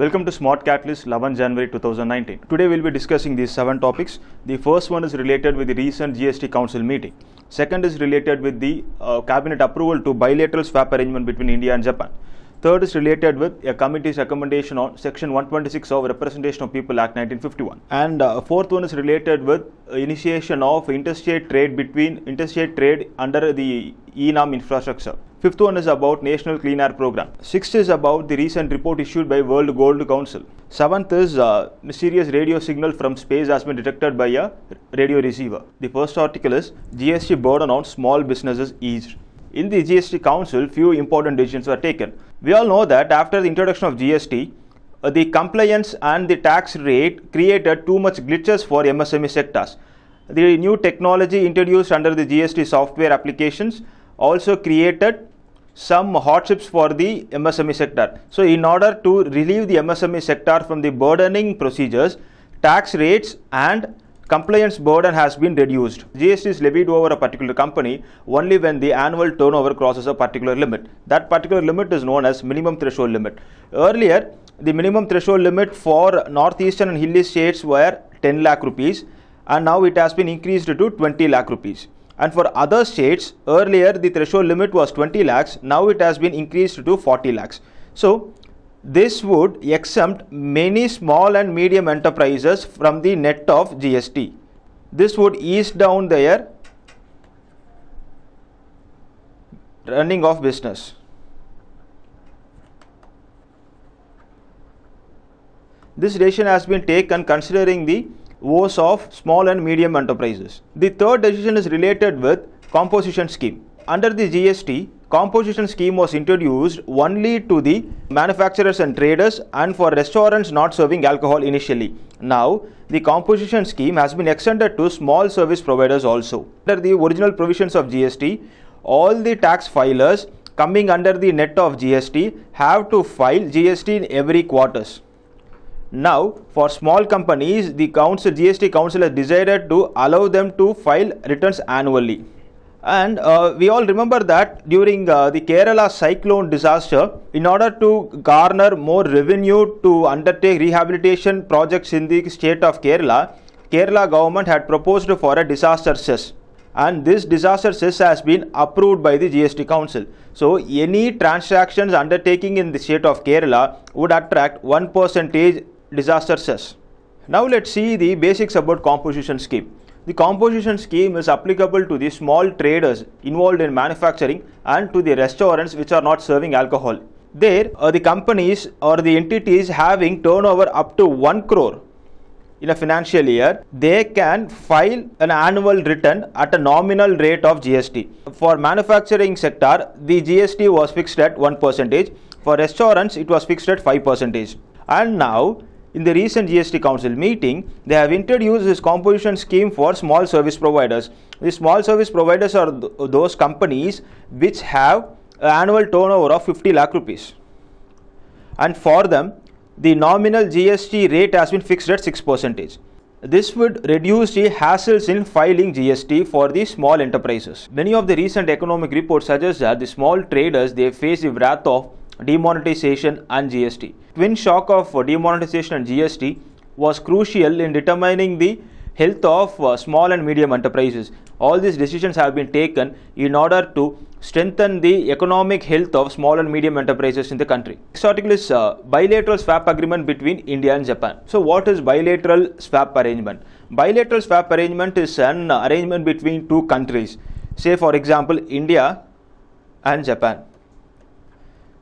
Welcome to Smart Catalyst 11 January 2019. Today we'll be discussing these seven topics. The first one is related with the recent GST Council meeting. Second is related with the uh, cabinet approval to bilateral swap arrangement between India and Japan. Third is related with a committee's recommendation on Section 126 of Representation of People Act 1951. And uh, fourth one is related with initiation of interstate trade between interstate trade under the ENAM infrastructure. Fifth one is about National Clean Air Program. Sixth is about the recent report issued by World Gold Council. Seventh is uh, mysterious radio signal from space has been detected by a radio receiver. The first article is GST burden on small businesses eased. In the GST Council, few important decisions were taken. We all know that after the introduction of GST, uh, the compliance and the tax rate created too much glitches for MSME sectors. The new technology introduced under the GST software applications also created some hardships for the MSME sector. So, in order to relieve the MSME sector from the burdening procedures, tax rates and compliance burden has been reduced. GST is levied over a particular company only when the annual turnover crosses a particular limit. That particular limit is known as minimum threshold limit. Earlier, the minimum threshold limit for northeastern and hilly states were 10 lakh rupees and now it has been increased to 20 lakh rupees. And for other states, earlier the threshold limit was 20 lakhs, now it has been increased to 40 lakhs. So, this would exempt many small and medium enterprises from the net of GST. This would ease down their running of business. This decision has been taken considering the woes of small and medium enterprises. The third decision is related with composition scheme. Under the GST, composition scheme was introduced only to the manufacturers and traders and for restaurants not serving alcohol initially. Now, the composition scheme has been extended to small service providers also. Under the original provisions of GST, all the tax filers coming under the net of GST have to file GST in every quarters. Now, for small companies, the council, GST council has decided to allow them to file returns annually. And uh, we all remember that during uh, the Kerala cyclone disaster, in order to garner more revenue to undertake rehabilitation projects in the state of Kerala, Kerala government had proposed for a disaster cess. And this disaster cess has been approved by the GST council. So, any transactions undertaking in the state of Kerala would attract 1 percentage disaster cess. Now let's see the basics about composition scheme. The composition scheme is applicable to the small traders involved in manufacturing and to the restaurants which are not serving alcohol. There, uh, the companies or the entities having turnover up to 1 crore in a financial year, they can file an annual return at a nominal rate of GST. For manufacturing sector, the GST was fixed at 1 percentage. For restaurants, it was fixed at 5 percentage. And now, in the recent GST Council meeting, they have introduced this composition scheme for small service providers. The small service providers are th- those companies which have an annual turnover of 50 lakh rupees. And for them, the nominal GST rate has been fixed at 6 percentage. This would reduce the hassles in filing GST for the small enterprises. Many of the recent economic reports suggest that the small traders they face the wrath of demonetization and GST. Twin shock of demonetization and GST was crucial in determining the health of uh, small and medium enterprises. All these decisions have been taken in order to strengthen the economic health of small and medium enterprises in the country. Next article is uh, bilateral swap agreement between India and Japan. So, what is bilateral swap arrangement? Bilateral swap arrangement is an arrangement between two countries. Say, for example, India and Japan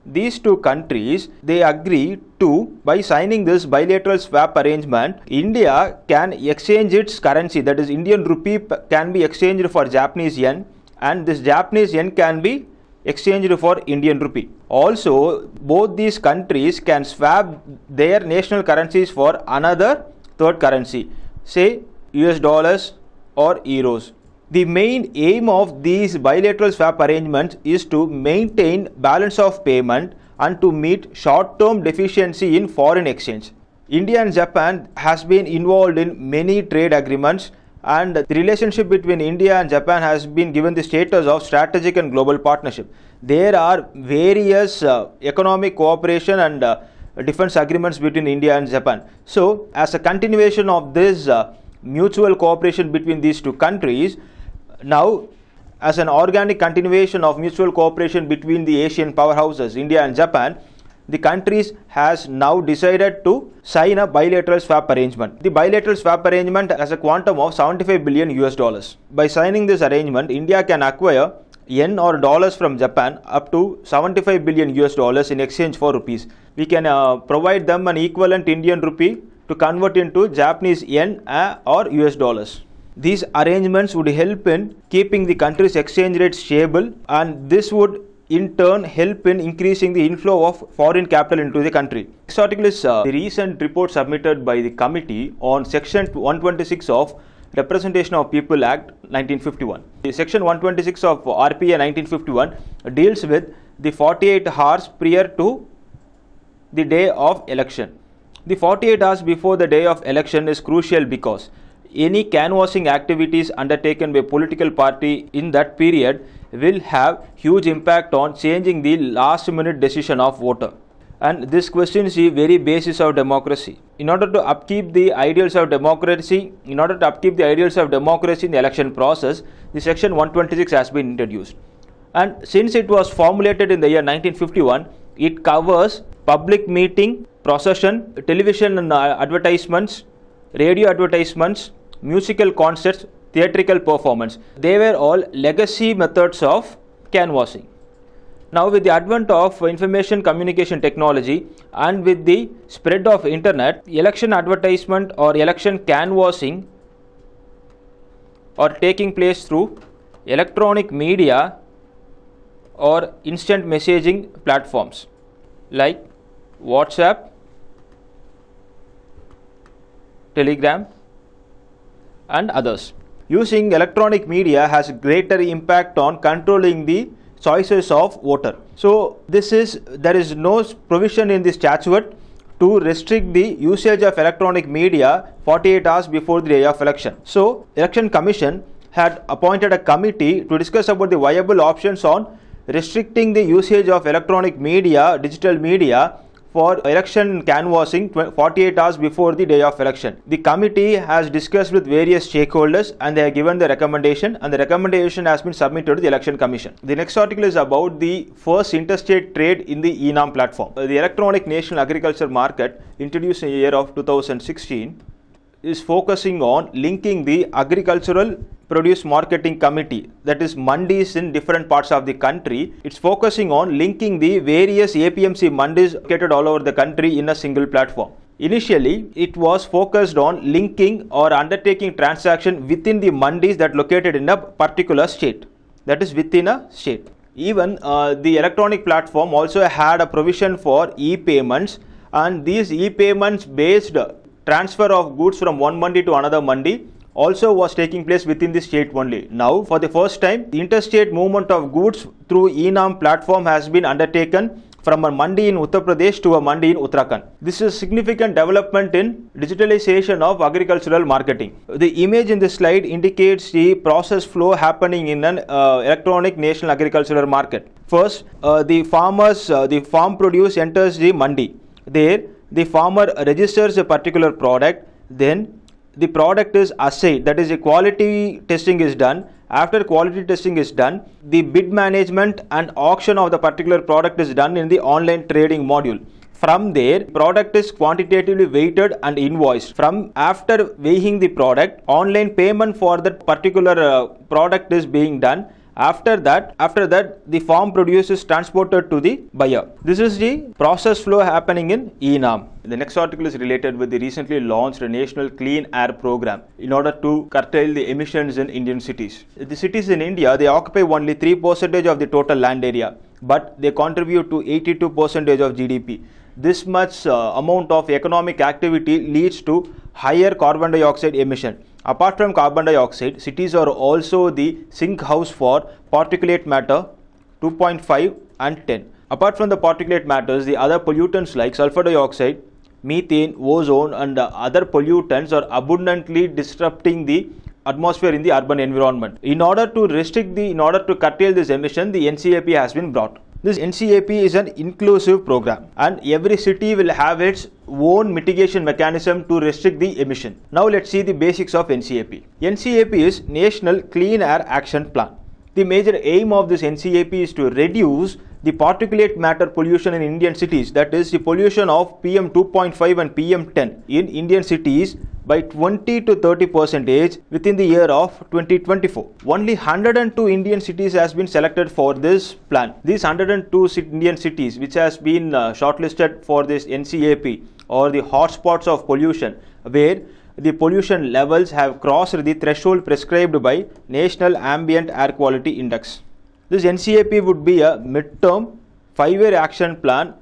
these two countries they agree to by signing this bilateral swap arrangement india can exchange its currency that is indian rupee can be exchanged for japanese yen and this japanese yen can be exchanged for indian rupee. Also both these countries can swap their national currencies for another third currency say us dollars or euros the main aim of these bilateral swap arrangements is to maintain balance of payment and to meet short-term deficiency in foreign exchange. India and Japan has been involved in many trade agreements and the relationship between India and Japan has been given the status of strategic and global partnership. There are various uh, economic cooperation and uh, defense agreements between India and Japan. So, as a continuation of this uh, mutual cooperation between these two countries, now as an organic continuation of mutual cooperation between the Asian powerhouses, India and Japan, the countries has now decided to sign a bilateral swap arrangement. The bilateral swap arrangement has a quantum of 75 billion US dollars. By signing this arrangement, India can acquire yen or dollars from Japan up to 75 billion US dollars in exchange for rupees. We can uh, provide them an equivalent Indian rupee to convert into Japanese yen uh, or US dollars. These arrangements would help in keeping the country's exchange rate stable and this would in turn help in increasing the inflow of foreign capital into the country. This article is uh, the recent report submitted by the committee on section 126 of Representation of People Act 1951. The section 126 of RPA 1951 deals with the 48 hours prior to the day of election. The 48 hours before the day of election is crucial because any canvassing activities undertaken by political party in that period will have huge impact on changing the last minute decision of voter. And this question is the very basis of democracy. In order to upkeep the ideals of democracy in order to upkeep the ideals of democracy in the election process the section 126 has been introduced. And since it was formulated in the year 1951 it covers public meeting procession television uh, advertisements radio advertisements musical concerts, theatrical performance. They were all legacy methods of canvassing. Now with the advent of information communication technology and with the spread of internet, election advertisement or election canvassing are taking place through electronic media or instant messaging platforms like WhatsApp, Telegram, and others. Using electronic media has greater impact on controlling the choices of voter. So this is there is no provision in the statute to restrict the usage of electronic media 48 hours before the day of election. So election commission had appointed a committee to discuss about the viable options on restricting the usage of electronic media, digital media for election canvassing 48 hours before the day of election. The committee has discussed with various stakeholders and they have given the recommendation and the recommendation has been submitted to the election commission. The next article is about the first interstate trade in the ENAM platform. The electronic national agriculture market introduced in the year of 2016 is focusing on linking the agricultural produce marketing committee that is mandis in different parts of the country. It's focusing on linking the various apmc mandis located all over the country in a single platform. Initially it was focused on linking or undertaking transaction within the mandis that located in a particular state that is within a state. Even uh, the electronic platform also had a provision for e-payments and these e-payments based transfer of goods from one mandi to another mandi also was taking place within the state only. Now, for the first time, the interstate movement of goods through ENAM platform has been undertaken from a mandi in Uttar Pradesh to a mandi in Uttarakhand. This is a significant development in digitalization of agricultural marketing. The image in this slide indicates the process flow happening in an uh, electronic national agricultural market. First, uh, the farmers, uh, the farm produce enters the mandi. There, the farmer registers a particular product then the product is assayed that is a quality testing is done. After quality testing is done the bid management and auction of the particular product is done in the online trading module. From there product is quantitatively weighted and invoiced. From after weighing the product online payment for that particular uh, product is being done after that after that the farm produce is transported to the buyer. This is the process flow happening in enam the next article is related with the recently launched national clean air program in order to curtail the emissions in indian cities. The cities in india they occupy only 3 percentage of the total land area but they contribute to 82 percentage of gdp this much uh, amount of economic activity leads to higher carbon dioxide emission Apart from carbon dioxide, cities are also the sink house for particulate matter 2.5 and 10. Apart from the particulate matters, the other pollutants like sulfur dioxide, methane, ozone and other pollutants are abundantly disrupting the atmosphere in the urban environment. In order to restrict the, in order to curtail this emission, the NCAP has been brought. This NCAP is an inclusive program and every city will have its own mitigation mechanism to restrict the emission. Now let's see the basics of NCAP. NCAP is National Clean Air Action Plan. The major aim of this NCAP is to reduce the particulate matter pollution in Indian cities, that is, the pollution of PM 2.5 and PM 10 in Indian cities by 20 to 30 percentage within the year of 2024. Only 102 Indian cities has been selected for this plan. These 102 Indian cities which has been uh, shortlisted for this NCAP or the hotspots of pollution where the pollution levels have crossed the threshold prescribed by National Ambient Air Quality Index. This NCAP would be a midterm five-year action plan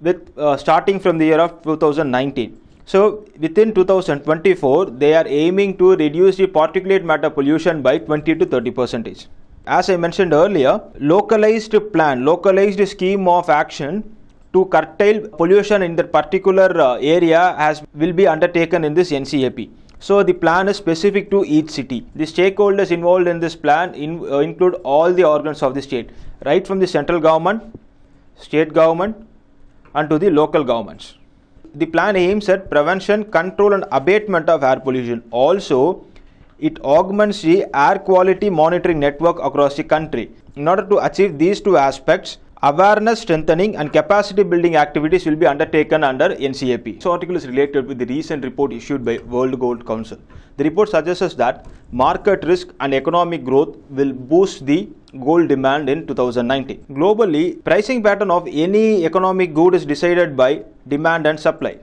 with uh, starting from the year of 2019. So within 2024, they are aiming to reduce the particulate matter pollution by 20 to 30 percentage. As I mentioned earlier, localized plan, localized scheme of action to curtail pollution in that particular uh, area has will be undertaken in this NCAP. So the plan is specific to each city. The stakeholders involved in this plan in, uh, include all the organs of the state, right from the central government, state government, and to the local governments. The plan aims at prevention, control, and abatement of air pollution. Also, it augments the air quality monitoring network across the country. In order to achieve these two aspects, awareness strengthening and capacity building activities will be undertaken under NCAP. This article is related with the recent report issued by World Gold Council. The report suggests that market risk and economic growth will boost the gold demand in 2019. Globally, pricing pattern of any economic good is decided by demand and supply.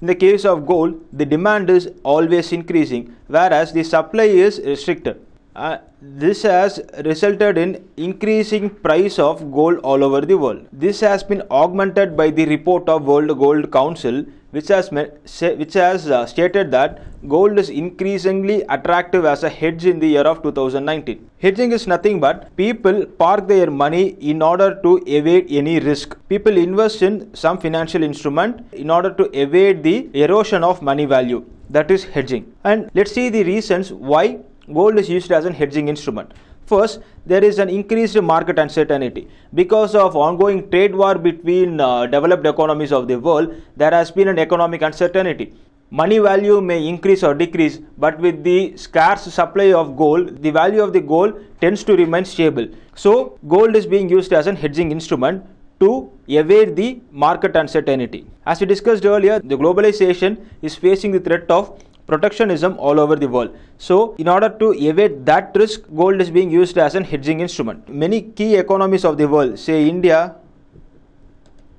In the case of gold, the demand is always increasing, whereas the supply is restricted. Uh, this has resulted in increasing price of gold all over the world. This has been augmented by the report of World Gold Council which has which has uh, stated that gold is increasingly attractive as a hedge in the year of 2019. Hedging is nothing but people park their money in order to evade any risk. People invest in some financial instrument in order to evade the erosion of money value. That is hedging. And let's see the reasons why gold is used as a hedging instrument. First, there is an increased market uncertainty. Because of ongoing trade war between uh, developed economies of the world, there has been an economic uncertainty. Money value may increase or decrease, but with the scarce supply of gold, the value of the gold tends to remain stable. So, gold is being used as a hedging instrument to evade the market uncertainty. As we discussed earlier, the globalization is facing the threat of protectionism all over the world. So, in order to evade that risk, gold is being used as an hedging instrument. Many key economies of the world, say India,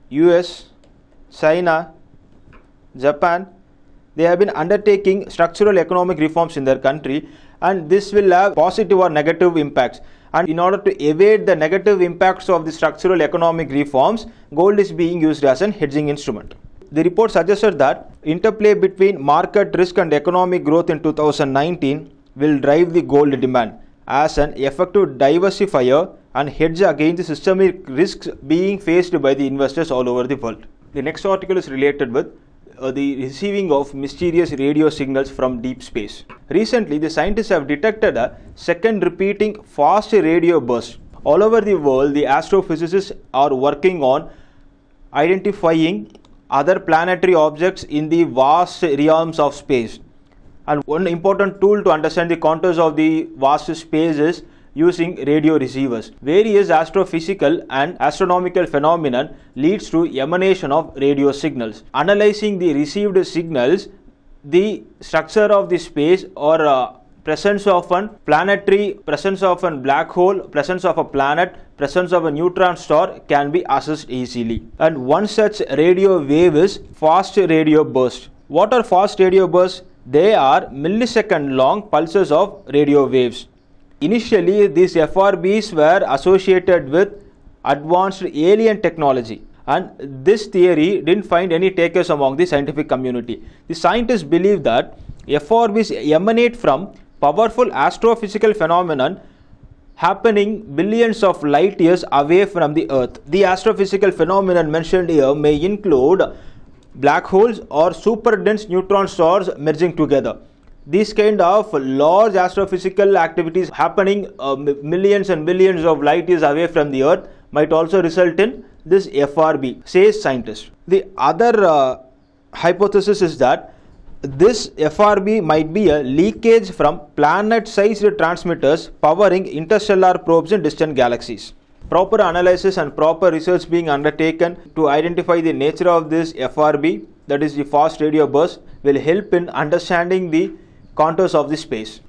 US, China, Japan, they have been undertaking structural economic reforms in their country and this will have positive or negative impacts and in order to evade the negative impacts of the structural economic reforms gold is being used as an hedging instrument the report suggested that interplay between market risk and economic growth in 2019 will drive the gold demand as an effective diversifier and hedge against the systemic risks being faced by the investors all over the world. The next article is related with uh, the receiving of mysterious radio signals from deep space. Recently, the scientists have detected a second repeating fast radio burst. All over the world, the astrophysicists are working on identifying other planetary objects in the vast realms of space. And one important tool to understand the contours of the vast space is using radio receivers. Various astrophysical and astronomical phenomenon leads to emanation of radio signals. Analyzing the received signals, the structure of the space or uh, presence of a planetary, presence of a black hole, presence of a planet, presence of a neutron star can be assessed easily. And one such radio wave is fast radio burst. What are fast radio bursts? They are millisecond long pulses of radio waves. Initially, these FRBs were associated with advanced alien technology and this theory didn't find any takers among the scientific community. The scientists believe that FRBs emanate from powerful astrophysical phenomenon happening billions of light years away from the earth. The astrophysical phenomenon mentioned here may include black holes or super dense neutron stars merging together. These kind of large astrophysical activities happening uh, millions and millions of light years away from the earth might also result in this FRB, says scientists. The other uh, hypothesis is that this FRB might be a leakage from planet sized transmitters powering interstellar probes in distant galaxies. Proper analysis and proper research being undertaken to identify the nature of this FRB, that is the fast radio burst, will help in understanding the contours of the space.